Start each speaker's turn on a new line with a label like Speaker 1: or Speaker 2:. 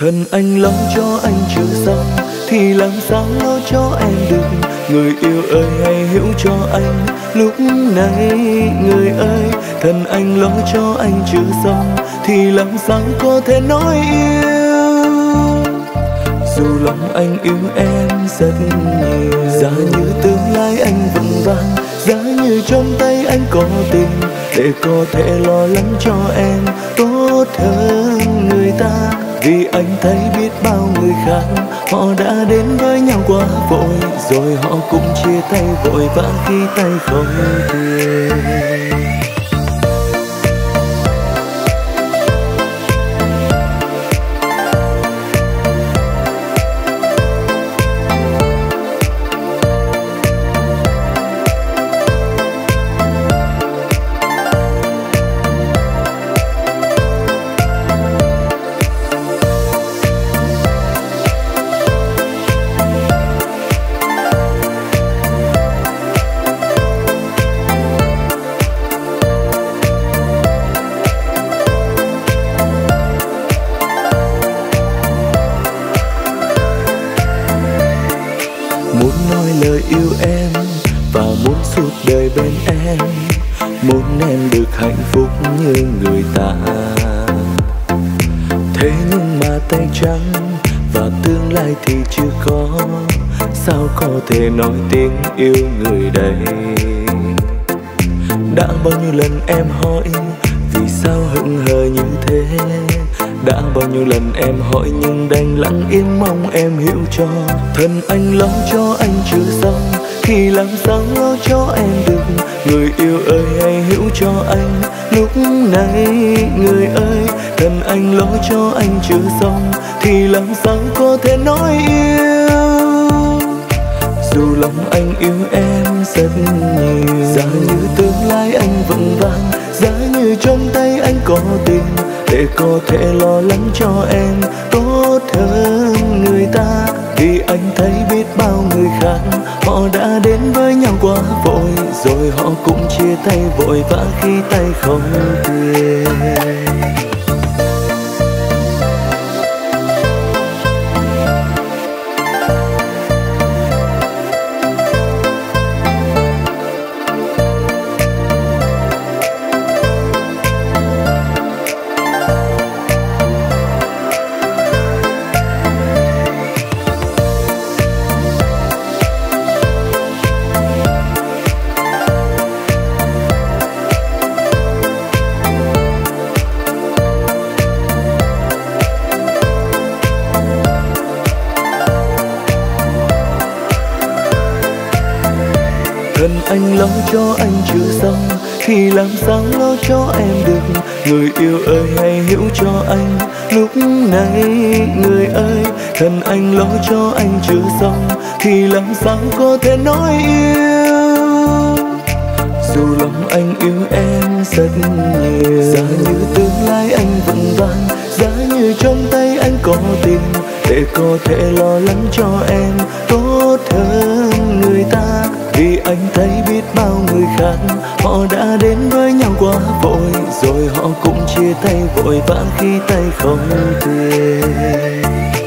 Speaker 1: thân anh lo cho anh chưa xong thì làm sao lo cho em được? Người yêu ơi, hãy hiểu cho anh, lúc này người ơi, thân anh lo cho anh chưa xong thì làm sao có thể nói yêu? Dù lòng anh yêu em rất nhiều, giá như tương lai anh vững vàng giá như trong tay anh có tình để có thể lo lắng cho em, tốt hơn người ta. Vì anh thấy biết bao người khác, họ đã đến với nhau quá vội. Rồi họ cũng chia tay vội vã khi tay không lời yêu em và muốn suốt đời bên em. Muốn em được hạnh phúc như người ta. Thế nhưng mà tay trắng và tương lai thì chưa có. Sao có thể nói tiếng yêu người đây? Đã bao nhiêu lần em hỏi vì sao hững hờ như thế? Đã bao nhiêu lần em hỏi nhưng đành lặng im mong em hiểu cho. Thân anh lo cho anh chưa làm sao lo cho em được. Người yêu ơi, hãy hiểu cho anh. Lúc này, người ơi thân anh lo cho anh chưa xong thì làm sao có thể nói yêu. Dù lòng anh yêu em rất nhiều. Giá như tương lai anh vững vàng giá như trong tay anh có tình. Để có thể lo lắng cho em. Rồi họ cũng chia tay vội vã khi tay không cần anh lo cho anh chưa xong, thì làm sao lo cho em được? Người yêu ơi, hãy hiểu cho anh, lúc này người ơi, cần anh lo cho anh chưa xong, thì làm sao có thể nói yêu? Dù lòng anh yêu em rất nhiều, giá như tương lai anh vững vàng giá như trong tay anh có tình để có thể lo lắng cho em tốt hơn người ta vì anh thấy biết bao người khác, họ đã đến với nhau quá vội, rồi họ cũng chia tay vội vã khi tay không tiền